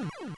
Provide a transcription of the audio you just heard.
Oh,